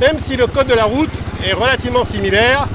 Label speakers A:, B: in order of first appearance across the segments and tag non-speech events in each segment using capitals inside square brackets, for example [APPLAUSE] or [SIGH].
A: même si le code de la route est relativement similaire,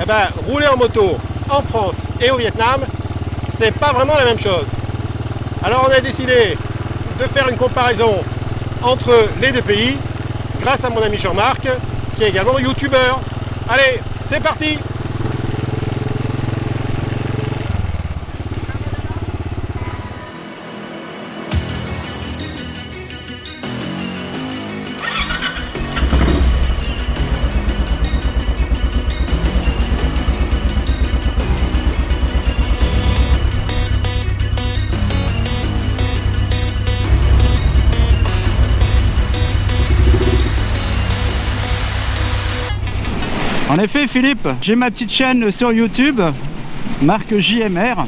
A: eh ben, rouler en moto en France et au Vietnam, c'est pas vraiment la même chose. Alors on a décidé de faire une comparaison entre les deux pays grâce à mon ami Jean-Marc qui est également youtubeur. Allez, c'est parti
B: En effet, Philippe, j'ai ma petite chaîne sur YouTube, marque JMR.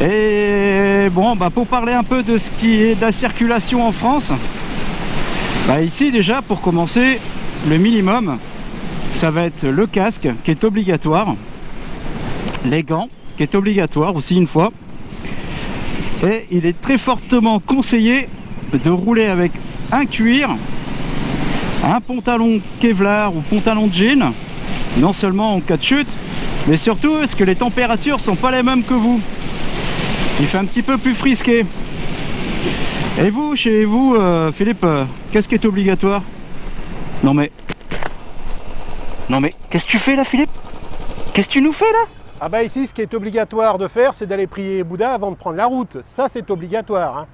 B: Et bon, bah pour parler un peu de ce qui est de la circulation en France, bah ici déjà, pour commencer, le minimum, ça va être le casque qui est obligatoire, les gants qui est obligatoire aussi une fois, et il est très fortement conseillé de rouler avec un cuir un pantalon Kevlar ou pantalon de jean, non seulement en cas de chute, mais surtout est-ce que les températures sont pas les mêmes que vous? Il fait un petit peu plus frisqué. Et vous, chez vous, euh, Philippe, euh, qu'est-ce qui est obligatoire? Non mais... Non mais, qu'est-ce que tu fais là, Philippe? Qu'est-ce que tu nous fais là?
A: Ah bah ici, ce qui est obligatoire de faire, c'est d'aller prier Bouddha avant de prendre la route. Ça, c'est obligatoire. hein.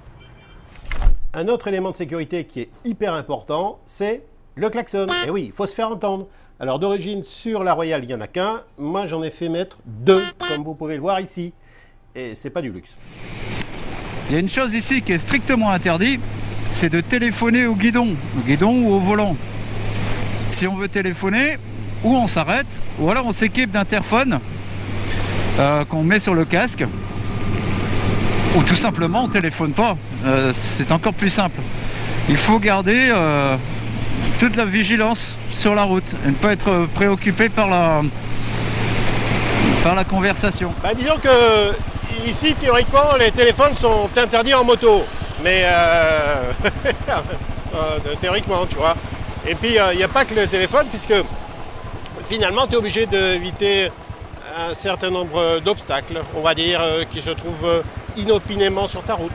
A: Un autre élément de sécurité qui est hyper important, c'est le klaxon. Et oui, il faut se faire entendre. Alors d'origine, sur la Royale, il n'y en a qu'un. Moi, j'en ai fait mettre deux, comme vous pouvez le voir ici. Et c'est pas du luxe.
B: Il y a une chose ici qui est strictement interdite, c'est de téléphoner au guidon, au guidon ou au volant. Si on veut téléphoner, ou on s'arrête, ou alors on s'équipe d'interphone euh, qu'on met sur le casque, ou tout simplement on téléphone pas. Euh, c'est encore plus simple. Il faut garder euh, toute la vigilance sur la route et ne pas être préoccupé par la, par la conversation.
A: Bah, disons que ici, théoriquement, les téléphones sont interdits en moto. Mais euh, [LAUGHS] euh, théoriquement, tu vois. Et puis, il n'y a pas que le téléphone, puisque finalement, tu es obligé d'éviter un certain nombre d'obstacles, on va dire, euh, qui se trouvent euh, inopinément sur ta route.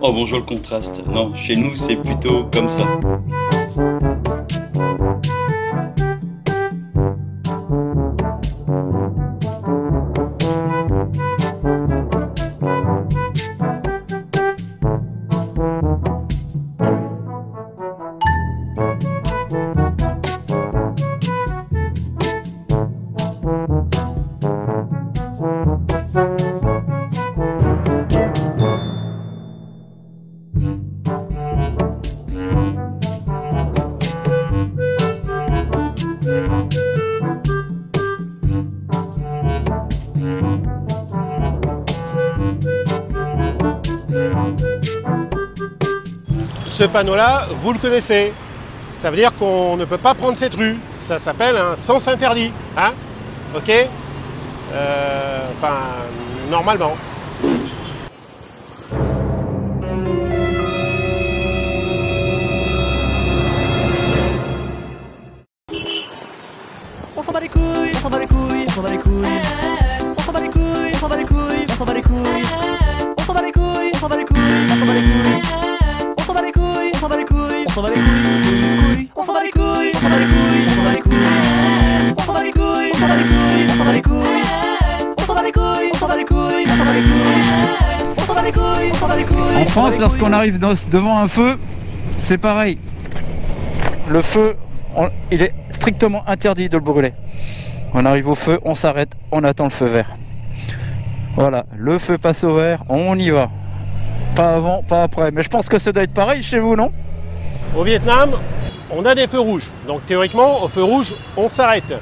C: Oh bonjour le contraste. Non, chez nous c'est plutôt comme ça.
A: Ce panneau-là, vous le connaissez. Ça veut dire qu'on ne peut pas prendre cette rue. Ça s'appelle un sens interdit. Hein Ok? Euh, Enfin, normalement.
B: France, lorsqu'on arrive devant un feu, c'est pareil. Le feu, il est strictement interdit de le brûler. On arrive au feu, on s'arrête, on attend le feu vert. Voilà, le feu passe au vert, on y va. Pas avant, pas après. Mais je pense que ça doit être pareil chez vous, non
A: Au Vietnam, on a des feux rouges. Donc théoriquement, au feu rouge, on s'arrête.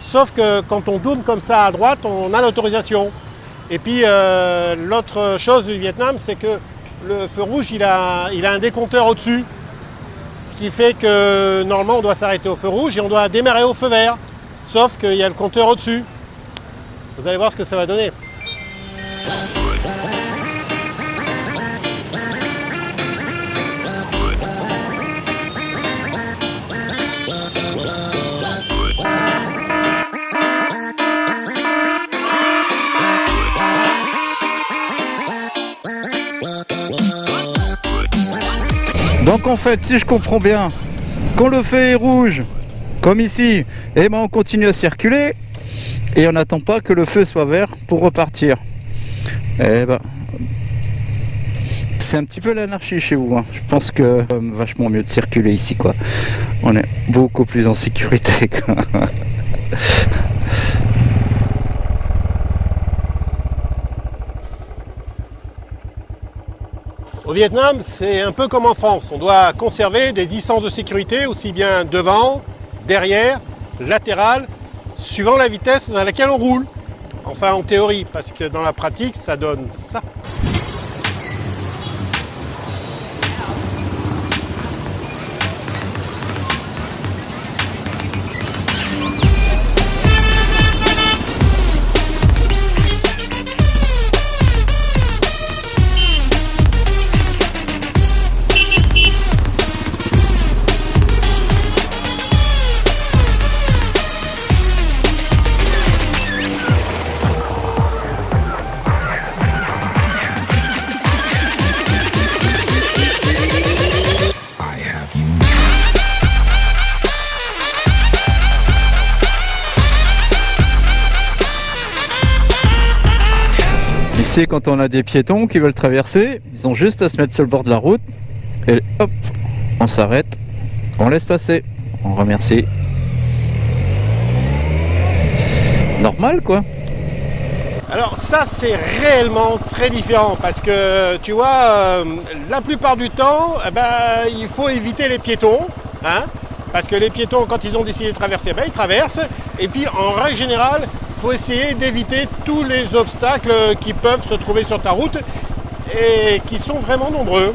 A: Sauf que quand on tourne comme ça à droite, on a l'autorisation. Et puis euh, l'autre chose du Vietnam, c'est que le feu rouge, il a, un décompteur au-dessus. Ce qui fait que normalement, on doit s'arrêter au feu rouge et on doit démarrer au feu vert. Sauf qu'il y a le compteur au-dessus. Vous allez voir ce que ça va donner.
B: Donc en fait, si je comprends bien, quand le feu est rouge, comme ici, eh ben on continue à circuler et on n'attend pas que le feu soit vert pour repartir. Eh ben, c'est un petit peu l'anarchie chez vous. hein. Je pense que c'est vachement mieux de circuler ici, quoi. On est beaucoup plus en sécurité. [LAUGHS]
A: Au Vietnam, c'est un peu comme en France. On doit conserver des distances de sécurité aussi bien devant, derrière, latéral, suivant la vitesse dans laquelle on roule. Enfin, en théorie, parce que dans la pratique, ça donne ça.
B: Ici, quand on a des piétons qui veulent traverser, ils ont juste à se mettre sur le bord de la route et hop, on s'arrête, on laisse passer, on remercie. Normal quoi.
A: Alors ça, c'est réellement très différent parce que tu vois, euh, la plupart du temps, eh ben, il faut éviter les piétons. hein, parce que les piétons, quand ils ont décidé de traverser, ben, ils traversent. Et puis, en règle générale, faut essayer d'éviter tous les obstacles qui peuvent se trouver sur ta route et qui sont vraiment nombreux.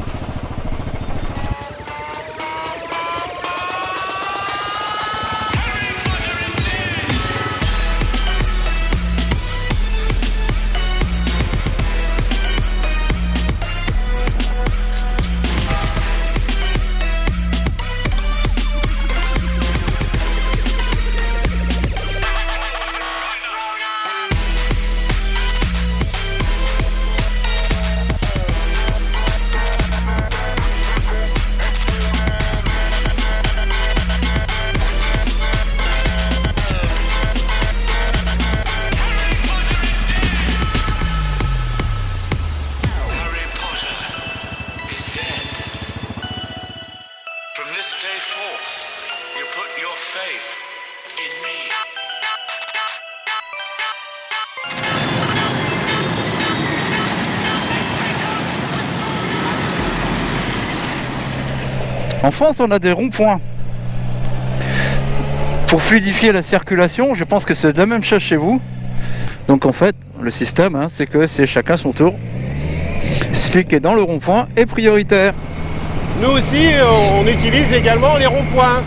B: En France, on a des ronds-points. Pour fluidifier la circulation, je pense que c'est la même chose chez vous. Donc en fait, le système, hein, c'est que c'est chacun son tour. Celui qui est dans le rond-point est prioritaire.
A: Nous aussi, on utilise également les ronds-points.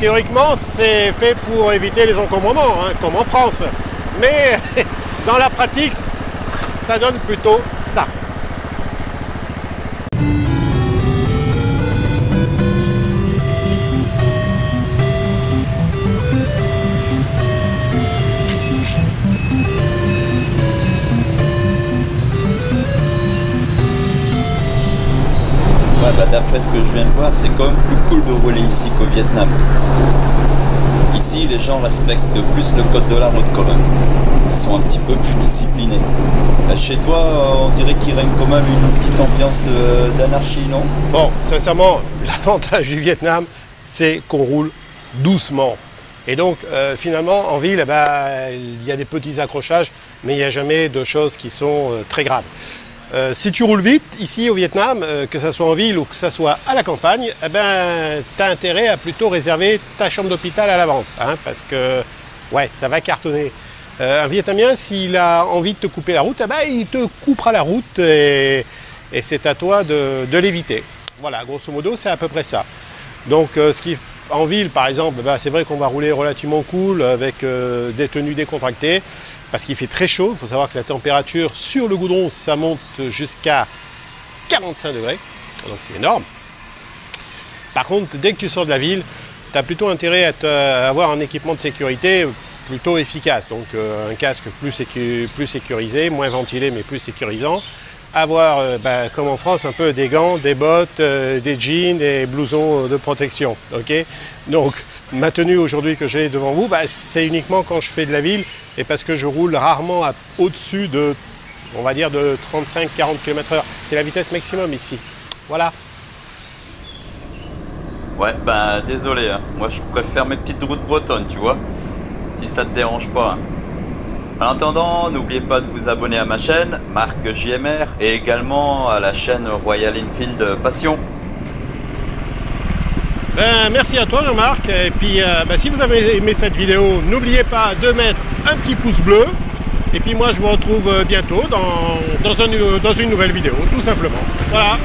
A: Théoriquement, c'est fait pour éviter les encombrements, hein, comme en France. Mais [LAUGHS] dans la pratique, ça donne plutôt ça.
C: d'après ce que je viens de voir, c'est quand même plus cool de rouler ici qu'au Vietnam. Ici, les gens respectent plus le code de la route quand même. Ils sont un petit peu plus disciplinés. Euh, Chez toi, on dirait qu'il règne quand même une petite ambiance euh, d'anarchie, non?
A: Bon, sincèrement, [LAUGHS] l'avantage du Vietnam, c'est qu'on roule doucement. Et donc, euh, finalement, en ville, eh ben, il y a des petits accrochages, mais il n'y a jamais de choses qui sont euh, très graves. Euh, si tu roules vite, ici au Vietnam, euh, que ce soit en ville ou que ce soit à la campagne, eh ben, tu as intérêt à plutôt réserver ta chambre d'hôpital à l'avance, hein, parce que ouais, ça va cartonner. Euh, un Vietnamien, s'il a envie de te couper la route, eh ben, il te coupera la route et, c'est à toi de, l'éviter. Voilà, grosso modo, c'est à peu près ça. Donc, ce qui, en ville, par exemple, bah, c'est vrai qu'on va rouler relativement cool avec des tenues décontractées parce qu'il fait très chaud. Il faut savoir que la température sur le goudron, ça monte jusqu'à 45 degrés. Donc, c'est énorme. Par contre, dès que tu sors de la ville, tu as plutôt intérêt à, avoir un équipement de sécurité plutôt efficace. Donc, euh, un casque plus, sécu- plus sécurisé, moins ventilé, mais plus sécurisant avoir, euh, bah, comme en France, un peu des gants, des bottes, euh, des jeans, des blousons de protection. Donc, ma tenue aujourd'hui que j'ai devant vous, bah, c'est uniquement quand je fais de la ville et parce que je roule rarement à- au-dessus de, on va dire, de 35-40 km/h. C'est la vitesse maximum ici. Voilà.
C: Ouais, ben désolé, hein. moi je préfère mes petites routes bretonnes, tu vois. Si ça te dérange pas. hein. En attendant, n'oubliez pas de vous abonner à ma chaîne, Marc JMR, et également à la chaîne Royal Enfield Passion.
A: Ben, merci à toi Jean-Marc. Et puis euh, ben, si vous avez aimé cette vidéo, n'oubliez pas de mettre un petit pouce bleu. Et puis moi je vous retrouve euh, bientôt dans, dans, un- dans une nouvelle vidéo, tout simplement. Voilà.